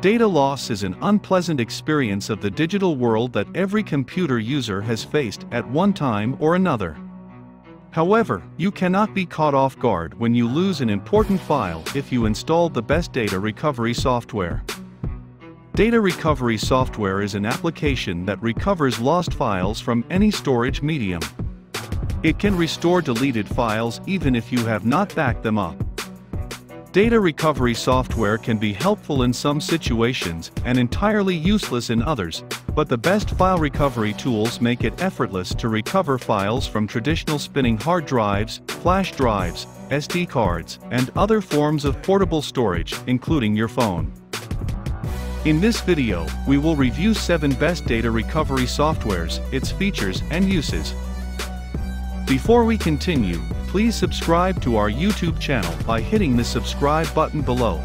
Data loss is an unpleasant experience of the digital world that every computer user has faced at one time or another. However, you cannot be caught off guard when you lose an important file if you installed the best data recovery software. Data recovery software is an application that recovers lost files from any storage medium. It can restore deleted files even if you have not backed them up. Data recovery software can be helpful in some situations and entirely useless in others, but the best file recovery tools make it effortless to recover files from traditional spinning hard drives, flash drives, SD cards, and other forms of portable storage, including your phone. In this video, we will review 7 best data recovery softwares, its features and uses. Before we continue, please subscribe to our YouTube channel by hitting the subscribe button below.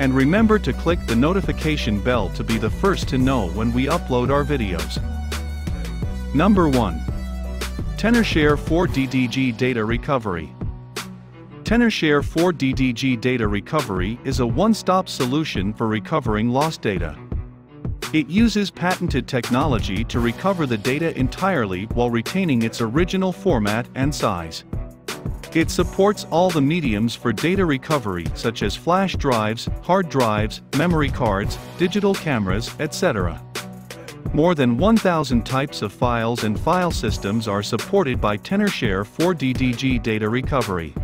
And remember to click the notification bell to be the first to know when we upload our videos. Number 1. Tenorshare 4DDiG Data Recovery. Tenorshare 4DDiG Data Recovery is a one-stop solution for recovering lost data. It uses patented technology to recover the data entirely while retaining its original format and size. It supports all the mediums for data recovery such as flash drives, hard drives, memory cards, digital cameras, etc. More than 1,000 types of files and file systems are supported by Tenorshare 4DDiG data recovery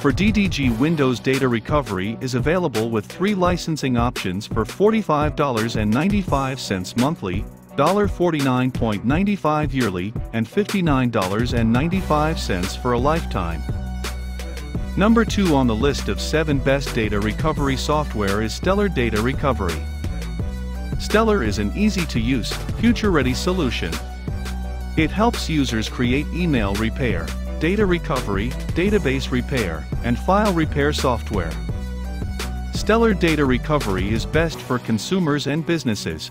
4DDiG Windows Data Recovery is available with three licensing options for $45.95 monthly, $49.95 yearly, and $59.95 for a lifetime. Number 2 on the list of 7 best data recovery software is Stellar Data Recovery. Stellar is an easy-to-use, future-ready solution. It helps users create email repair, data recovery, database repair, and file repair software. Stellar Data Recovery is best for consumers and businesses.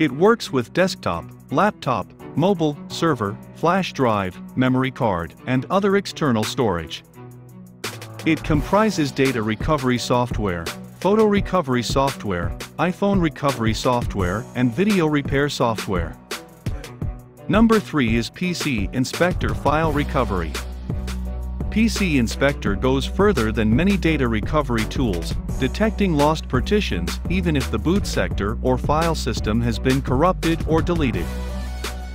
It works with desktop, laptop, mobile, server, flash drive, memory card, and other external storage. It comprises data recovery software, photo recovery software, iPhone recovery software, and video repair software. Number 3 is PC Inspector File Recovery. PC Inspector goes further than many data recovery tools, detecting lost partitions even if the boot sector or file system has been corrupted or deleted.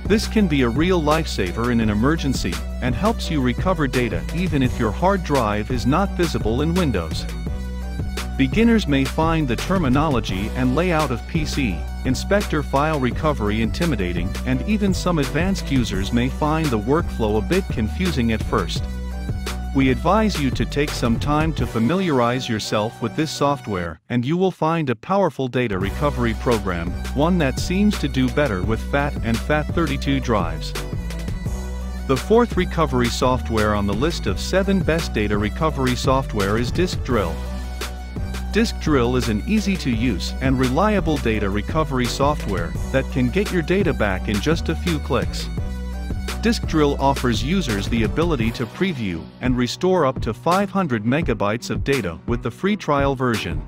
This can be a real lifesaver in an emergency and helps you recover data even if your hard drive is not visible in Windows. Beginners may find the terminology and layout of PC, inspector file recovery intimidating and even some advanced users may find the workflow a bit confusing at first. We advise you to take some time to familiarize yourself with this software and you will find a powerful data recovery program, one that seems to do better with FAT and FAT32 drives. The fourth recovery software on the list of 7 best data recovery software is Disk Drill. Disk Drill is an easy-to-use and reliable data recovery software that can get your data back in just a few clicks. Disk Drill offers users the ability to preview and restore up to 500 megabytes of data with the free trial version.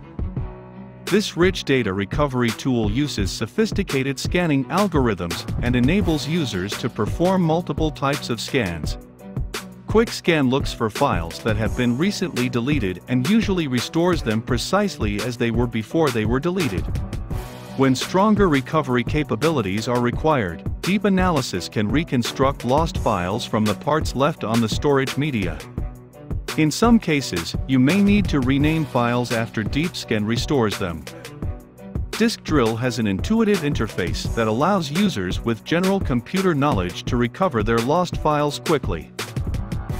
This rich data recovery tool uses sophisticated scanning algorithms and enables users to perform multiple types of scans, QuickScan looks for files that have been recently deleted and usually restores them precisely as they were before they were deleted. When stronger recovery capabilities are required, deep analysis can reconstruct lost files from the parts left on the storage media. In some cases, you may need to rename files after DeepScan restores them. Disk Drill has an intuitive interface that allows users with general computer knowledge to recover their lost files quickly.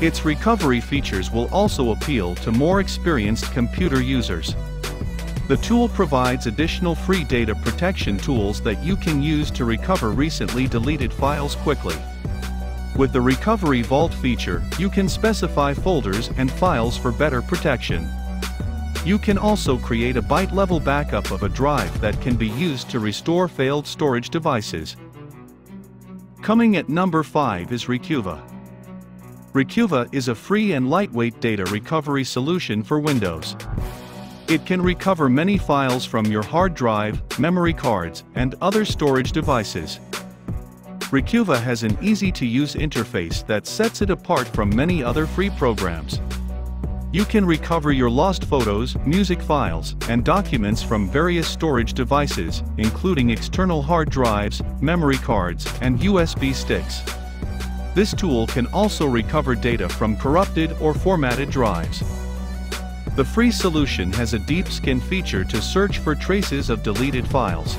Its recovery features will also appeal to more experienced computer users. The tool provides additional free data protection tools that you can use to recover recently deleted files quickly. With the Recovery Vault feature, you can specify folders and files for better protection. You can also create a byte-level backup of a drive that can be used to restore failed storage devices. Coming at number 5 is Recuva. Recuva is a free and lightweight data recovery solution for Windows. It can recover many files from your hard drive, memory cards, and other storage devices. Recuva has an easy-to-use interface that sets it apart from many other free programs. You can recover your lost photos, music files, and documents from various storage devices, including external hard drives, memory cards, and USB sticks. This tool can also recover data from corrupted or formatted drives. The free solution has a deep scan feature to search for traces of deleted files.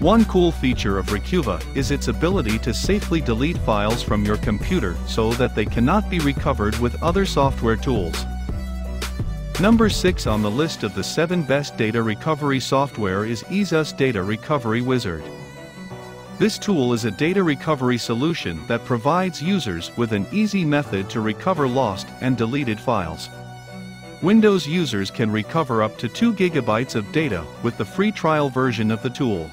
One cool feature of Recuva is its ability to safely delete files from your computer so that they cannot be recovered with other software tools. Number 6 on the list of the 7 best data recovery software is EaseUS Data Recovery Wizard. This tool is a data recovery solution that provides users with an easy method to recover lost and deleted files. Windows users can recover up to 2 gigabytes of data with the free trial version of the tool.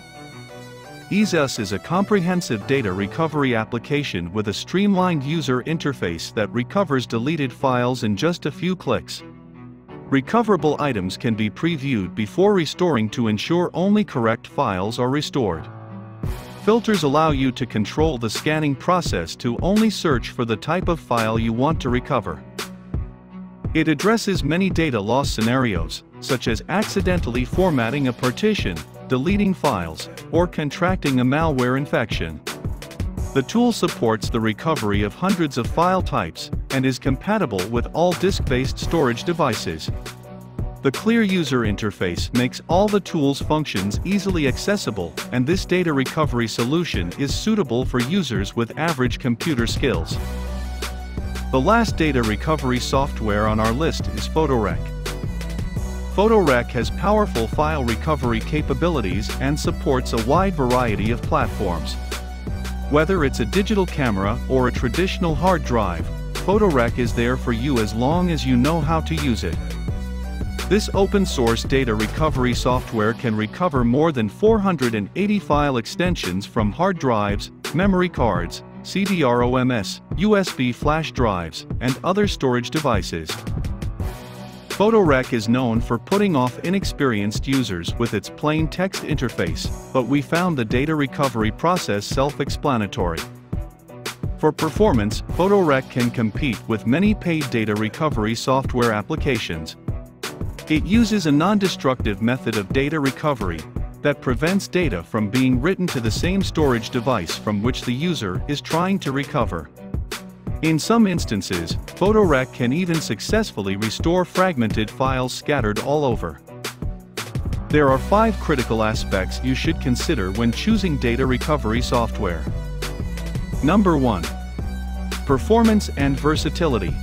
EaseUS is a comprehensive data recovery application with a streamlined user interface that recovers deleted files in just a few clicks. Recoverable items can be previewed before restoring to ensure only correct files are restored. Filters allow you to control the scanning process to only search for the type of file you want to recover. It addresses many data loss scenarios, such as accidentally formatting a partition, deleting files, or contracting a malware infection. The tool supports the recovery of hundreds of file types, and is compatible with all disk-based storage devices. The clear user interface makes all the tool's functions easily accessible, and this data recovery solution is suitable for users with average computer skills. The last data recovery software on our list is Photorec. Photorec has powerful file recovery capabilities and supports a wide variety of platforms. Whether it's a digital camera or a traditional hard drive, Photorec is there for you as long as you know how to use it. This open-source data recovery software can recover more than 480 file extensions from hard drives, memory cards, CD-ROMs, USB flash drives, and other storage devices. Photorec is known for putting off inexperienced users with its plain text interface, but we found the data recovery process self-explanatory. For performance, Photorec can compete with many paid data recovery software applications. It uses a non-destructive method of data recovery that prevents data from being written to the same storage device from which the user is trying to recover. In some instances, Photorec can even successfully restore fragmented files scattered all over. There are five critical aspects you should consider when choosing data recovery software. Number 1. Performance and versatility.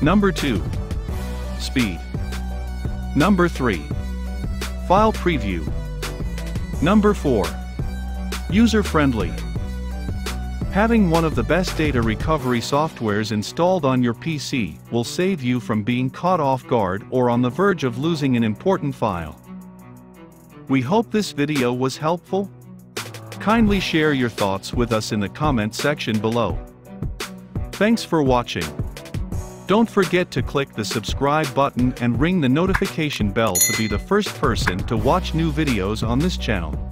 Number 2. Speed. Number 3. File preview. Number 4. User-friendly. Having one of the best data recovery softwares installed on your PC will save you from being caught off guard or on the verge of losing an important file. We hope this video was helpful. Kindly share your thoughts with us in the comment section below. Thanks for watching. Don't forget to click the subscribe button and ring the notification bell to be the first person to watch new videos on this channel.